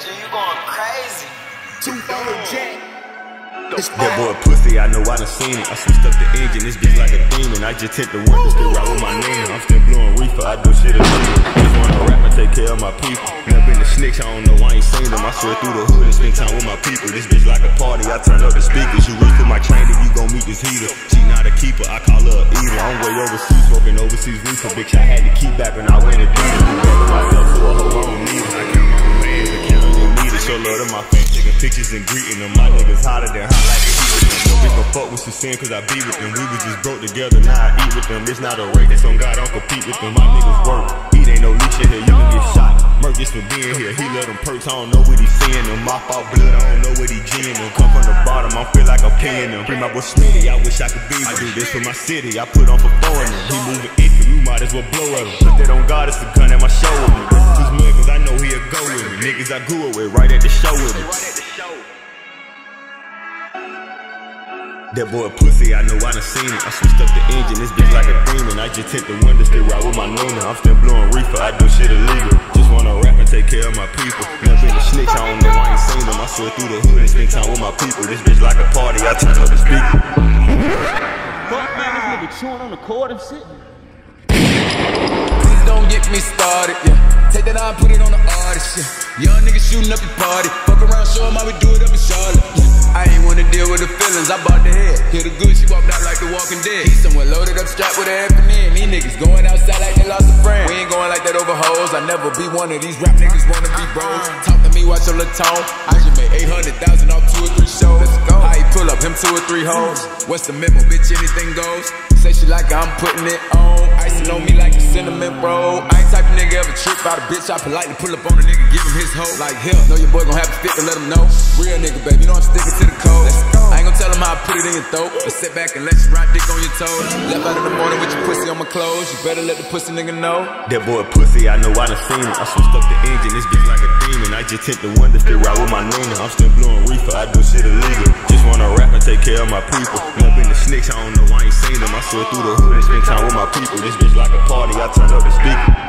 Hey, G, you going crazy. Two photo jet. That boy pussy, I know I done seen it. I switched up the engine, this bitch like a demon. I just hit the one to still ride with my name. I'm still blowing reefer, I do shit illegal. Just wanna rap and take care of my people. Never been to snitch, I don't know, I ain't seen them. I swear through the hood and spend time with my people. This bitch like a party, I turn up the speakers. You reach for my train, then you gon' meet this heater. She not a keeper, I call her a eater. I'm way overseas, smoking overseas reefer. Bitch, I had to keep back when I went to dinner. Do better myself, so I hope I pictures and greeting them. My niggas hotter than hot like a heat with them. No bitch gon' fuck with sin cause I be with them. We was just broke together, now I eat with them. It's not a race, that's on God, I don't compete with them. My niggas work, he ain't no leech in here, you can get shot. Murk just for being here, he let them perks, I don't know what he seeing them. Mop out blood, I don't know what he G'ing them. Come from the bottom, I feel like I'm paying them. Bring my boy Smitty, I wish I could be with I do this for my city, I put on for foreign them. He moving iffy, we might as well blow at him. Put that on God, it's a gun at my shoulder. Too mud, cause I know he'll go with me. Niggas I grew up with, right at the show with me. That boy pussy, I know I done seen it. I switched up the engine, this bitch like a demon. I just hit the window, still ride with my Nuna. I'm still blowing reefer, I do shit illegal. Just wanna rap and take care of my people. Never been a snitch, I don't know, I ain't seen them. I swear through the hood and spend time with my people. This bitch like a party, I turn up the speaker. Fuck man, this nigga chewing on the cord and shit. Please don't get me started, yeah. Take that out put it on the artist, yeah. Young niggas shooting up your party. Fuck around, show 'em how we do I bought the head. Hit good, she walked out like the walking dead. He somewhere loaded up, strapped with a effing in. These niggas going outside like they lost a friend. We ain't going like that over hoes. I never be one of these rap niggas wanna be bros. Talk to me, watch your little tone. I just made 800,000 off two or three shows. Let's go. How he pull up, him two or three hoes. What's the memo, bitch? Anything goes. Say she like it, I'm putting it on. Icing on me like a cinnamon roll. I ain't type of nigga ever trip out a bitch. I politely pull up on a nigga, give him his hoe. Like hell, know your boy gon' have to stick and let him know. Real nigga, baby, you know I'm sticking to the code. Let's your throat. But sit back and let you ride dick on your toes. Left out in the morning with your pussy on my clothes. You better let the pussy nigga know. That boy pussy, I know I done seen it. I switched up the engine, this bitch like a demon. I just hit the to still ride with my Nina. I'm still blowing reefer, I do shit illegal. Just wanna rap and take care of my people. Never in the snitch, I don't know, I ain't seen them. I swear through the hood and spend time with my people. This bitch like a party, I turn up the speaker.